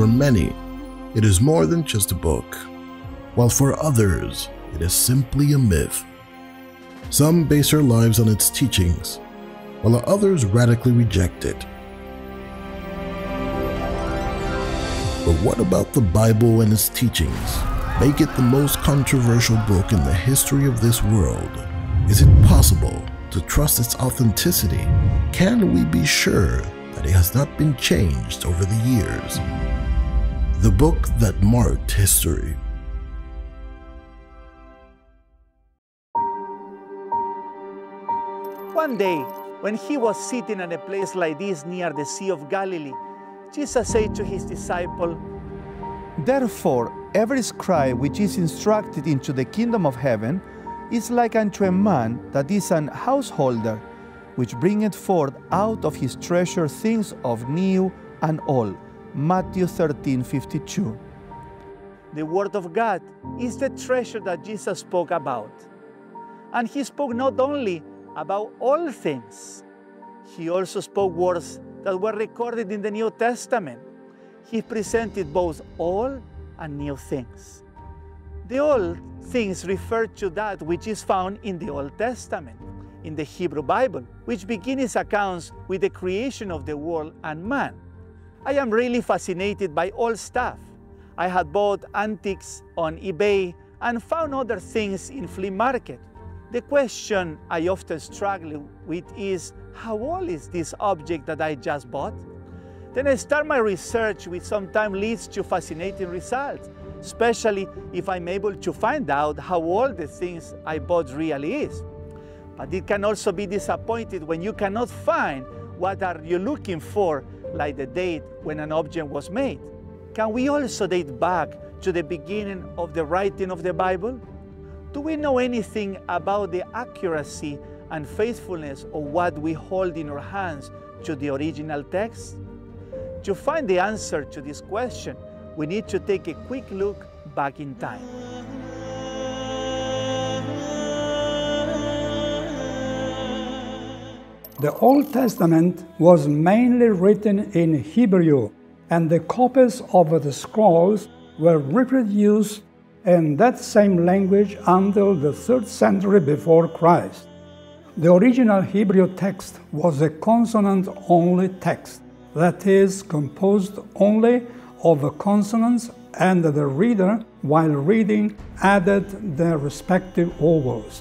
For many, it is more than just a book, while for others, it is simply a myth. Some base their lives on its teachings, while others radically reject it. But what about the Bible and its teachings? Make it the most controversial book in the history of this world. Is it possible to trust its authenticity? Can we be sure that it has not been changed over the years? The book that marked history. One day, when he was sitting at a place like this near the Sea of Galilee, Jesus said to his disciple, Therefore, every scribe which is instructed into the kingdom of heaven is like unto a man that is an householder, which bringeth forth out of his treasure things of new and old. Matthew 13 52. The Word of God is the treasure that Jesus spoke about. And he spoke not only about all things, he also spoke words that were recorded in the New Testament. He presented both old and new things. The old things refer to that which is found in the Old Testament, in the Hebrew Bible, which begins its accounts with the creation of the world and man. I am really fascinated by old stuff. I had bought antiques on eBay and found other things in flea market. The question I often struggle with is, how old is this object that I just bought? Then I start my research which sometimes leads to fascinating results, especially if I'm able to find out how old the things I bought really is. But it can also be disappointed when you cannot find what are you looking for, like the date when an object was made. Can we also date back to the beginning of the writing of the Bible? Do we know anything about the accuracy and faithfulness of what we hold in our hands to the original text? To find the answer to this question, we need to take a quick look back in time. The Old Testament was mainly written in Hebrew, and the copies of the scrolls were reproduced in that same language until the third century before Christ. The original Hebrew text was a consonant only text, that is, composed only of the consonants, and the reader, while reading, added their respective vowels.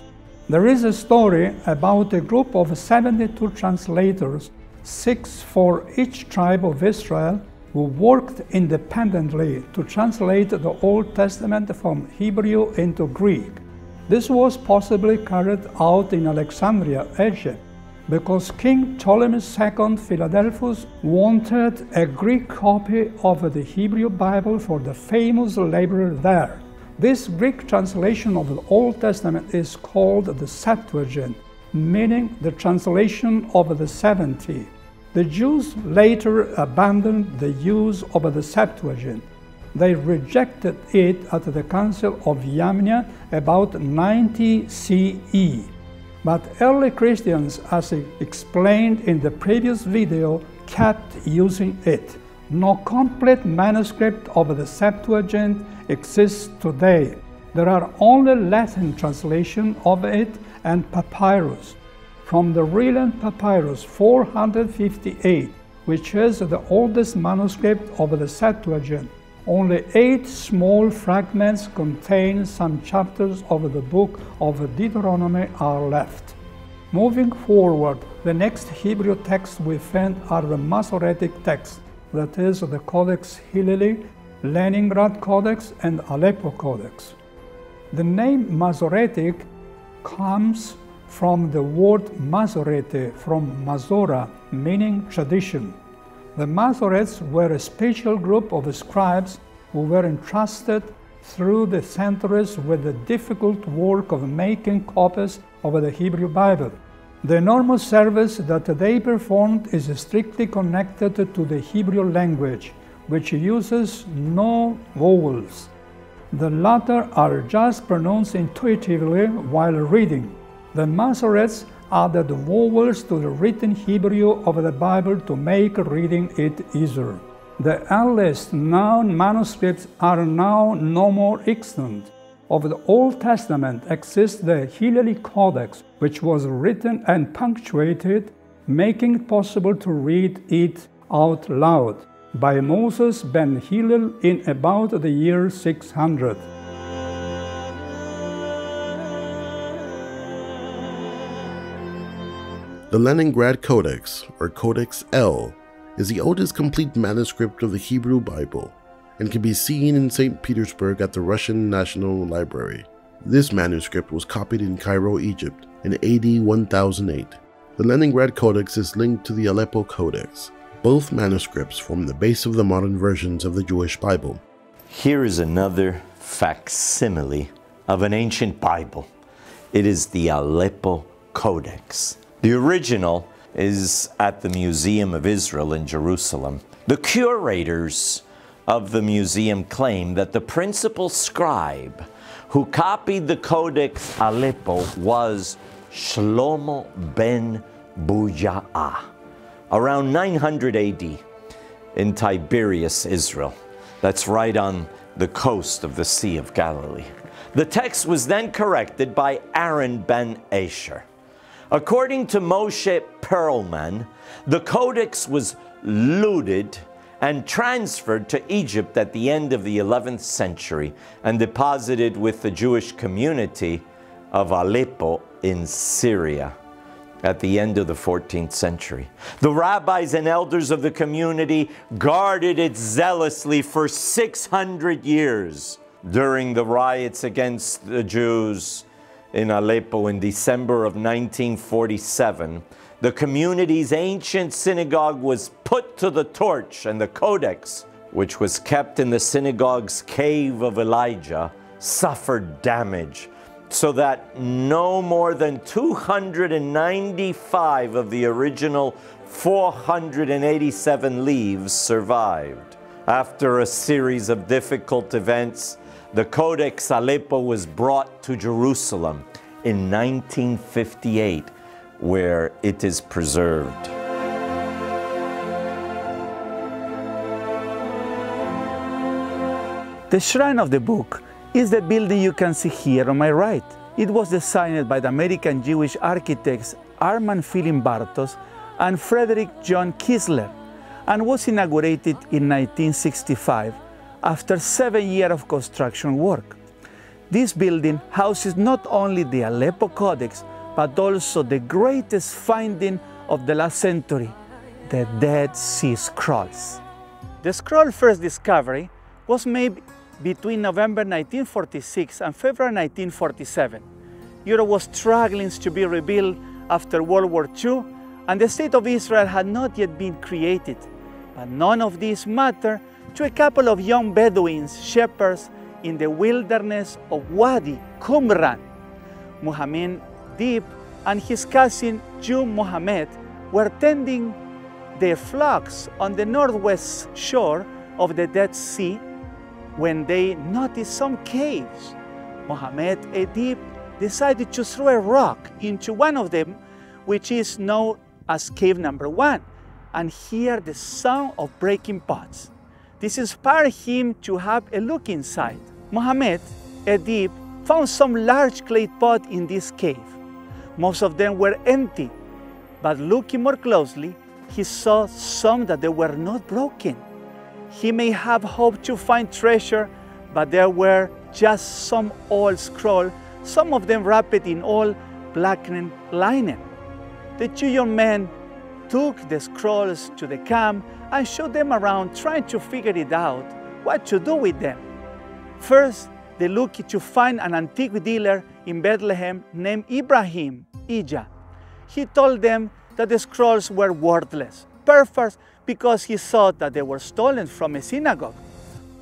There is a story about a group of 72 translators, six for each tribe of Israel, who worked independently to translate the Old Testament from Hebrew into Greek. This was possibly carried out in Alexandria, Egypt, because King Ptolemy II Philadelphus wanted a Greek copy of the Hebrew Bible for the famous laborer there. This Greek translation of the Old Testament is called the Septuagint, meaning the translation of the 70. The Jews later abandoned the use of the Septuagint. They rejected it at the Council of Yamnia about 90 CE. But early Christians, as explained in the previous video, kept using it. No complete manuscript of the Septuagint exists today. There are only Latin translation of it and papyrus. From the Rylands Papyrus 458, which is the oldest manuscript of the Septuagint, only eight small fragments containing some chapters of the book of Deuteronomy are left. Moving forward, the next Hebrew texts we find are the Masoretic texts, that is, the Codex Hilleli, Leningrad Codex, and Aleppo Codex. The name Masoretic comes from the word Masorete from Mazora, meaning tradition. The Masoretes were a special group of scribes who were entrusted through the centuries with the difficult work of making copies of the Hebrew Bible. The enormous service that they performed is strictly connected to the Hebrew language, which uses no vowels. The latter are just pronounced intuitively while reading. The Masoretes added vowels to the written Hebrew of the Bible to make reading it easier. The earliest known manuscripts are now no more extant. Of the Old Testament exists the Hillel Codex, which was written and punctuated, making it possible to read it out loud by Moses ben Hillel in about the year 600. The Leningrad Codex, or Codex L, is the oldest complete manuscript of the Hebrew Bible and can be seen in St. Petersburg at the Russian National Library. This manuscript was copied in Cairo, Egypt in AD 1008. The Leningrad Codex is linked to the Aleppo Codex. Both manuscripts form the base of the modern versions of the Jewish Bible. Here is another facsimile of an ancient Bible. It is the Aleppo Codex. The original is at the Museum of Israel in Jerusalem. The curators of the museum claim that the principal scribe who copied the Codex Aleppo was Shlomo ben Buja'ah around 900 AD in Tiberias, Israel. That's right on the coast of the Sea of Galilee. The text was then corrected by Aaron ben Asher. According to Moshe Perlman, the codex was looted and transferred to Egypt at the end of the 11th century and deposited with the Jewish community of Aleppo in Syria at the end of the 14th century. The rabbis and elders of the community guarded it zealously for 600 years during the riots against the Jews in Aleppo in December of 1947. The community's ancient synagogue was put to the torch, and the Codex, which was kept in the synagogue's cave of Elijah, suffered damage so that no more than 295 of the original 487 leaves survived. After a series of difficult events, the Codex Aleppo was brought to Jerusalem in 1958, where it is preserved. The shrine of the book is the building you can see here on my right. It was designed by the American Jewish architects Armand Philip Bartos and Frederick John Kiesler and was inaugurated in 1965 after seven years of construction work. This building houses not only the Aleppo Codex, but also the greatest finding of the last century, the Dead Sea Scrolls. The scroll first discovery was made between November 1946 and February 1947. Europe was struggling to be rebuilt after World War II, and the State of Israel had not yet been created. But none of this mattered to a couple of young Bedouins, shepherds in the wilderness of Wadi Qumran. Muhammad Dib and his cousin Jum Mohammed were tending their flocks on the northwest shore of the Dead Sea when they noticed some caves. Mohammed Edip decided to throw a rock into one of them, which is known as cave number one, and hear the sound of breaking pots. This inspired him to have a look inside. Mohammed Edip found some large clay pots in this cave. Most of them were empty, but looking more closely, he saw some that they were not broken. He may have hoped to find treasure, but there were just some old scrolls, some of them wrapped in old blackened linen. The two young men took the scrolls to the camp and showed them around, trying to figure it out what to do with them. First, they looked to find an antique dealer in Bethlehem named Ibrahim Ija. He told them that the scrolls were worthless, because he thought that they were stolen from a synagogue.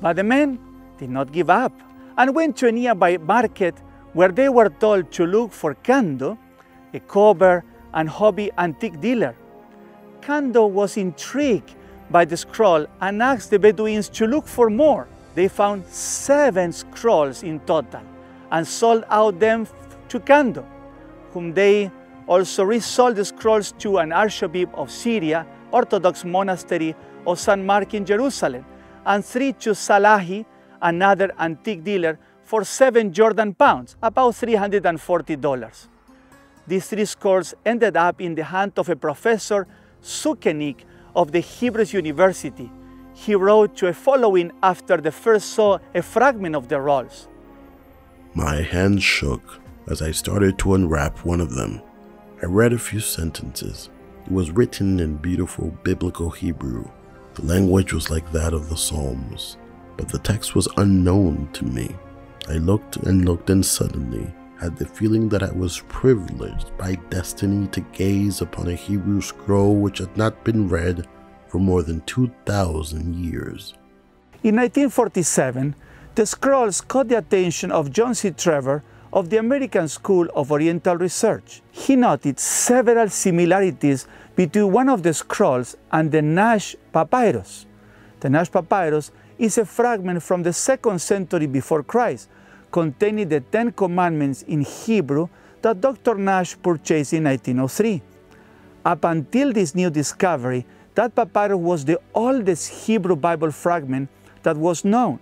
But the men did not give up and went to a nearby market where they were told to look for Kando, a cover and hobby antique dealer. Kando was intrigued by the scroll and asked the Bedouins to look for more. They found seven scrolls in total and sold out them to Kando, whom they also resold the scrolls to an archbishop of Syria Orthodox monastery of St. Mark in Jerusalem, and three to Salahi, another antique dealer, for seven Jordan pounds, about $340. These three scrolls ended up in the hand of a professor, Sukenik, of the Hebrews University. He wrote to a following after the first saw a fragment of the rolls. My hands shook as I started to unwrap one of them. I read a few sentences. It was written in beautiful biblical Hebrew. The language was like that of the Psalms, but the text was unknown to me. I looked and looked and suddenly had the feeling that I was privileged by destiny to gaze upon a Hebrew scroll which had not been read for more than 2,000 years. In 1947, the scrolls caught the attention of John C. Trever of the American School of Oriental Research. He noted several similarities between one of the scrolls and the Nash Papyrus. The Nash Papyrus is a fragment from the second century before Christ, containing the Ten Commandments in Hebrew that Dr. Nash purchased in 1903. Up until this new discovery, that papyrus was the oldest Hebrew Bible fragment that was known.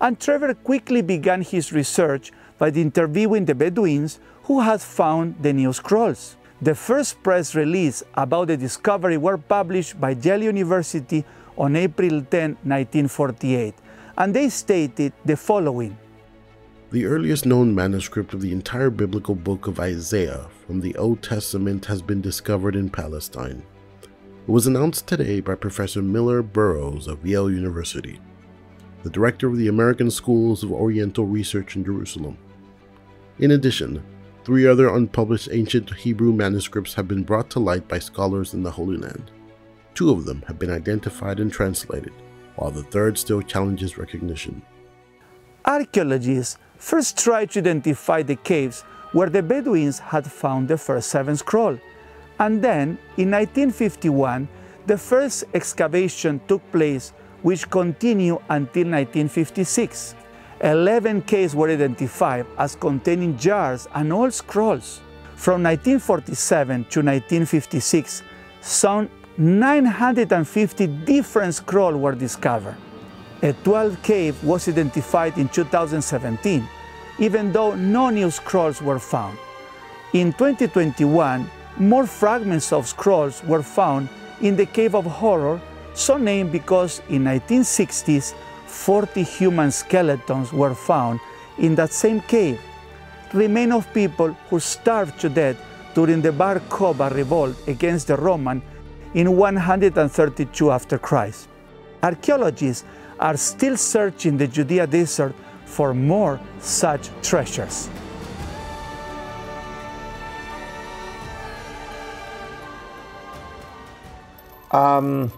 And Trever quickly began his research by interviewing the Bedouins who had found the new scrolls. The first press release about the discovery were published by Yale University on April 10, 1948, and they stated the following. The earliest known manuscript of the entire biblical book of Isaiah from the Old Testament has been discovered in Palestine. It was announced today by Professor Miller Burrows of Yale University, the director of the American Schools of Oriental Research in Jerusalem. In addition, three other unpublished ancient Hebrew manuscripts have been brought to light by scholars in the Holy Land. Two of them have been identified and translated, while the third still challenges recognition. Archaeologists first tried to identify the caves where the Bedouins had found the first seven scroll. and then in 1951 the first excavation took place which continued until 1956. 11 caves were identified as containing jars and old scrolls. From 1947 to 1956, some 950 different scrolls were discovered. A 12th cave was identified in 2017, even though no new scrolls were found. In 2021, more fragments of scrolls were found in the Cave of Horror, so named because in 1960s 40 human skeletons were found in that same cave, remains of people who starved to death during the Bar Kokhba revolt against the Roman in 132 after Christ. Archaeologists are still searching the Judea desert for more such treasures. Um,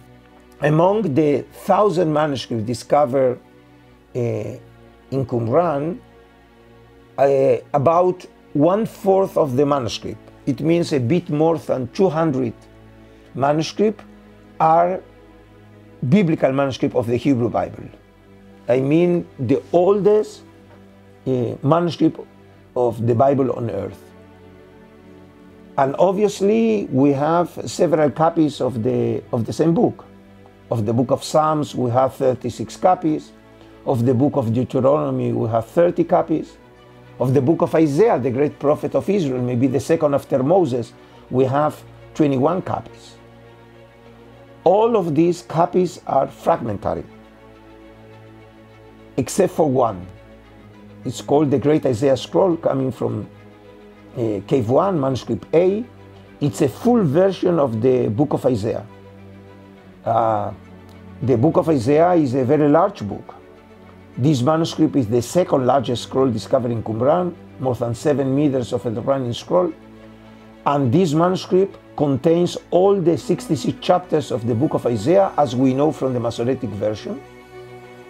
among the thousand manuscripts discovered uh, in Qumran, uh, about one fourth of the manuscript, it means a bit more than 200 manuscripts, are biblical manuscript of the Hebrew Bible. I mean the oldest uh, manuscript of the Bible on earth. And obviously, we have several copies of the, of the same book. Of the book of Psalms, we have 36 copies. Of the book of Deuteronomy, we have 30 copies. Of the book of Isaiah, the great prophet of Israel, maybe the second after Moses, we have 21 copies. All of these copies are fragmentary, except for one. It's called the Great Isaiah Scroll, coming from uh, Cave 1, Manuscript A. It's a full version of the Book of Isaiah. Uh, the Book of Isaiah is a very large book. This manuscript is the second largest scroll discovered in Qumran, more than seven meters of a running scroll. And this manuscript contains all the 66 chapters of the book of Isaiah as we know from the Masoretic version.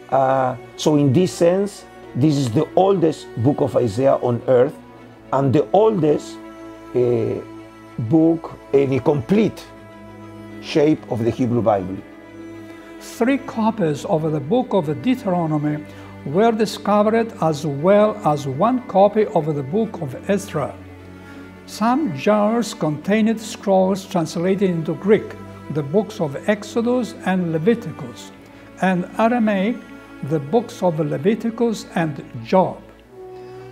Uh, so, in this sense, this is the oldest book of Isaiah on earth and the oldest uh, book any complete shape of the Hebrew Bible. Three copies of the book of Deuteronomy were discovered as well as one copy of the book of Ezra. Some jars contained scrolls translated into Greek, the books of Exodus and Leviticus, and Aramaic, the books of Leviticus and Job.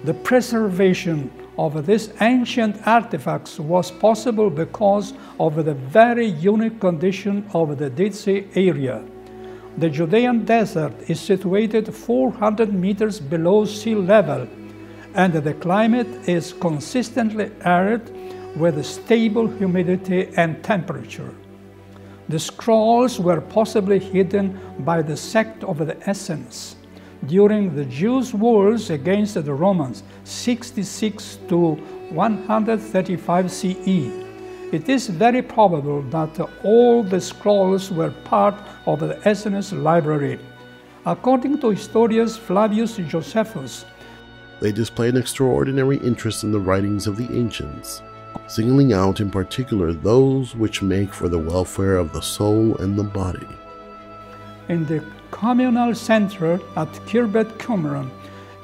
The preservation of these ancient artifacts was possible because of the very unique condition of the Dead Sea area. The Judean desert is situated 400 meters below sea level, and the climate is consistently arid with stable humidity and temperature. The scrolls were possibly hidden by the sect of the Essenes during the Jews' wars against the Romans, 66 to 135 CE. It is very probable that all the scrolls were part of the Essenes library. According to historian Flavius Josephus, they display an extraordinary interest in the writings of the ancients, singling out in particular those which make for the welfare of the soul and the body. In the communal center at Khirbet Qumran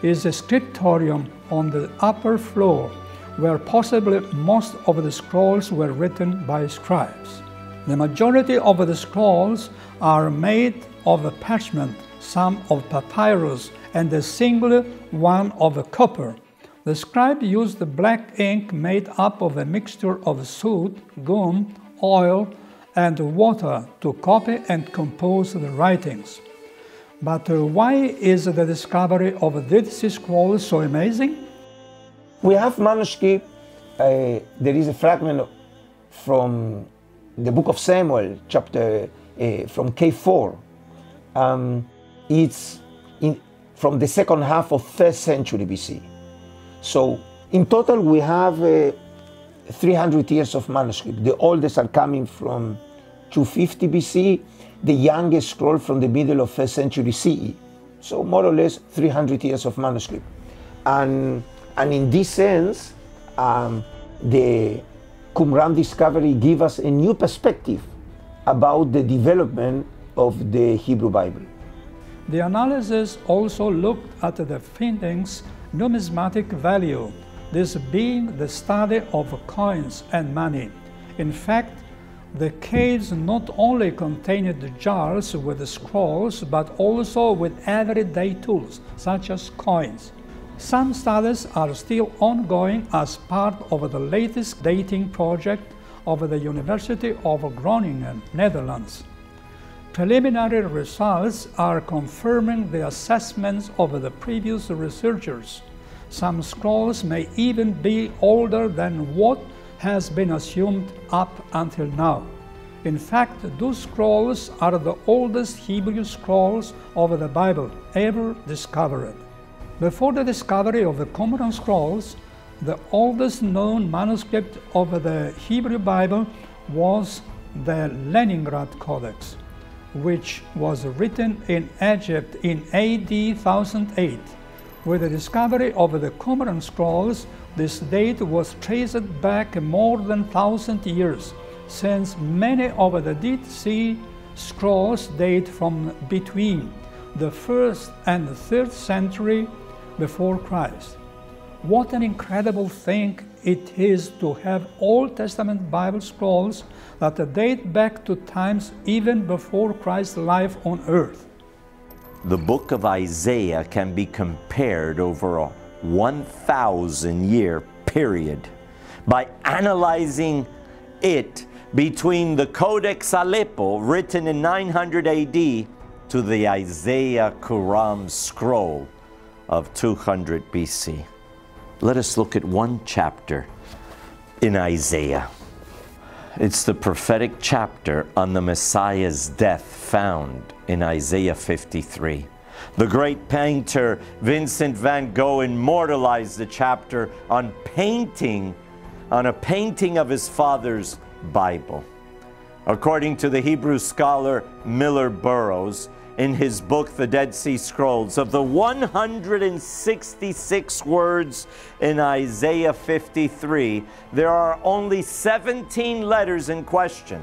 is a scriptorium on the upper floor where possibly most of the scrolls were written by scribes. The majority of the scrolls are made of parchment, some of papyrus, and a single one of copper. The scribe used black ink made up of a mixture of soot, gum, oil, and water to copy and compose the writings. But uh, why is the discovery of Dead Sea Scrolls so amazing? We have manuscript, uh, there is a fragment from the book of Samuel, chapter uh, from K4. Um, it's in, from the second half of 3rd century BC. So in total we have uh, 300 years of manuscript. The oldest are coming from 250 BC, the youngest scroll from the middle of 1st century CE. So more or less 300 years of manuscript. And, and in this sense, um, the Qumran discovery give us a new perspective about the development of the Hebrew Bible. The analysis also looked at the findings' numismatic value, this being the study of coins and money. In fact, the caves not only contained jars with scrolls, but also with everyday tools, such as coins. Some studies are still ongoing as part of the latest dating project of the University of Groningen, Netherlands. Preliminary results are confirming the assessments of the previous researchers. Some scrolls may even be older than what has been assumed up until now. In fact, those scrolls are the oldest Hebrew scrolls of the Bible ever discovered. Before the discovery of the Qumran scrolls, the oldest known manuscript of the Hebrew Bible was the Leningrad Codex, which was written in Egypt in AD 1008. With the discovery of the Qumran scrolls, this date was traced back more than 1000 years, since many of the Dead Sea scrolls date from between the first and third century before Christ. What an incredible thing it is to have Old Testament Bible scrolls that date back to times even before Christ's life on earth the book of Isaiah can be compared over a 1,000 year period by analyzing it between the Codex Aleppo, written in 900 AD, to the Isaiah Qumran scroll of 200 BC. Let us look at one chapter in Isaiah. It's the prophetic chapter on the Messiah's death found in Isaiah 53. The great painter Vincent van Gogh immortalized the chapter on painting, on a painting of his father's Bible. According to the Hebrew scholar Miller Burrows, in his book, The Dead Sea Scrolls, of the 166 words in Isaiah 53, there are only 17 letters in question.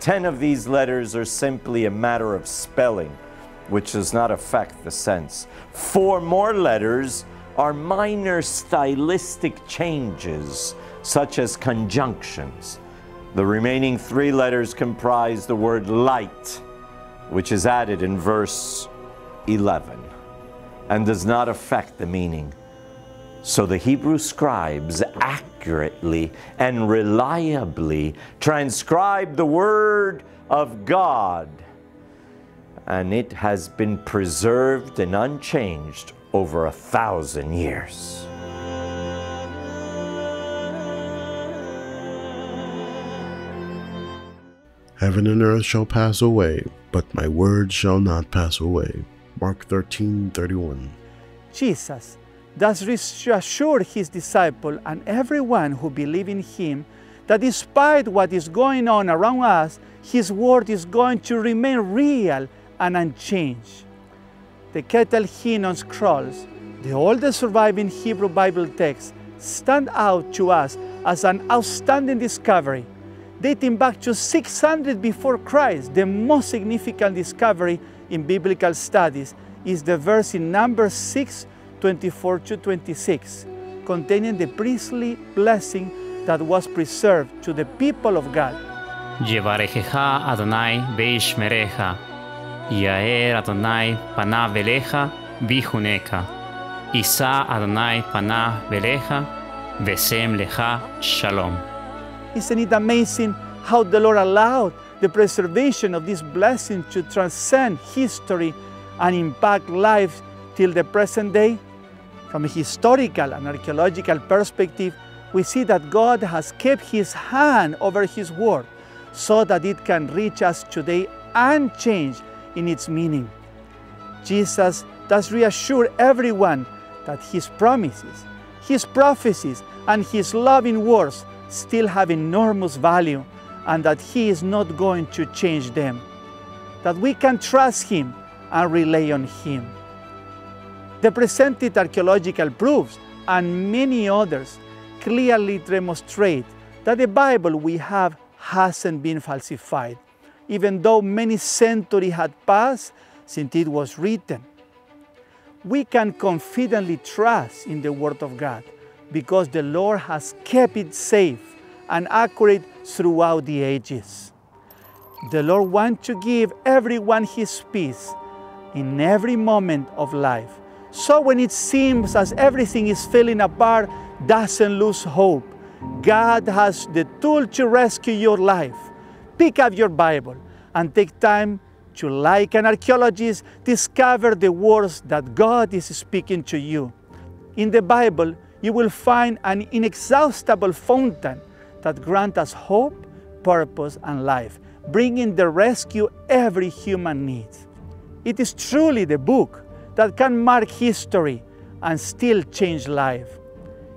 Ten of these letters are simply a matter of spelling, which does not affect the sense. Four more letters are minor stylistic changes, such as conjunctions. The remaining three letters comprise the word light, which is added in verse 11 and does not affect the meaning. So the Hebrew scribes accurately and reliably transcribe the Word of God, and it has been preserved and unchanged over a thousand years. Heaven and earth shall pass away, but my word shall not pass away. Mark 13 31. Jesus thus reassured his disciple and everyone who believe in him that despite what is going on around us, his word is going to remain real and unchanged. The Ketef Hinnom scrolls, the oldest surviving Hebrew Bible texts, stand out to us as an outstanding discovery, dating back to 600 before Christ. The most significant discovery in biblical studies is the verse in Numbers 6, 24 to 26, containing the priestly blessing that was preserved to the people of God. Adonai Yaer Adonai Panah Veleja Bijuneca. Isa Adonai Panah Veleja Vesem Leja Shalom. Isn't it amazing how the Lord allowed the preservation of this blessing to transcend history and impact lives till the present day? From a historical and archaeological perspective, we see that God has kept his hand over his word so that it can reach us today unchanged in its meaning. Jesus does reassure everyone that His promises, His prophecies, and His loving words still have enormous value and that He is not going to change them. That we can trust Him and rely on Him. The presented archaeological proofs and many others clearly demonstrate that the Bible we have hasn't been falsified, even though many centuries had passed since it was written. We can confidently trust in the Word of God because the Lord has kept it safe and accurate throughout the ages. The Lord wants to give everyone His peace in every moment of life. So when it seems as everything is falling apart, doesn't lose hope. God has the tool to rescue your life. Pick up your Bible and take time to, like an archaeologist, discover the words that God is speaking to you. In the Bible, you will find an inexhaustible fountain that grants us hope, purpose, and life, bringing the rescue every human needs. It is truly the book that can mark history and still change life.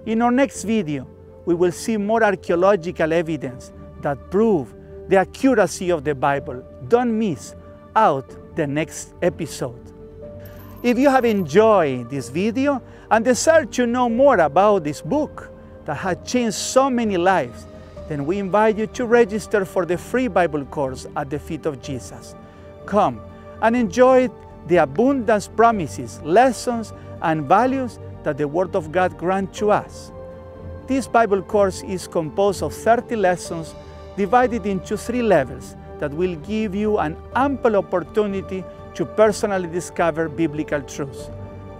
In our next video, we will see more archaeological evidence that prove the accuracy of the Bible. Don't miss out the next episode. If you have enjoyed this video and desire to know more about this book that has changed so many lives, then we invite you to register for the free Bible course at the feet of Jesus. Come and enjoy the abundance promises, lessons, and values that the Word of God grants to us. This Bible course is composed of 30 lessons divided into three levels that will give you an ample opportunity to personally discover biblical truths.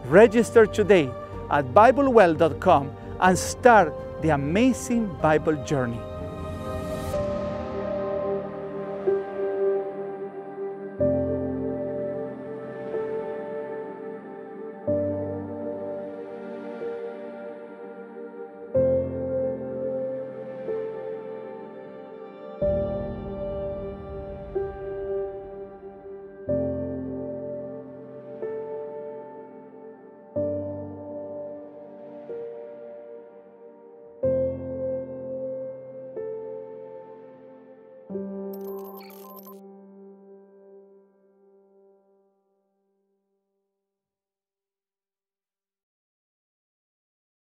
Register today at BibleWell.com and start the amazing Bible journey.